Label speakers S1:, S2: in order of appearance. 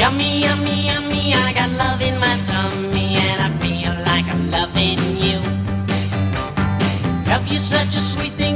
S1: Yummy, yummy, yummy, I got love in my tummy and I feel like I'm loving you. Love you such a sweet thing.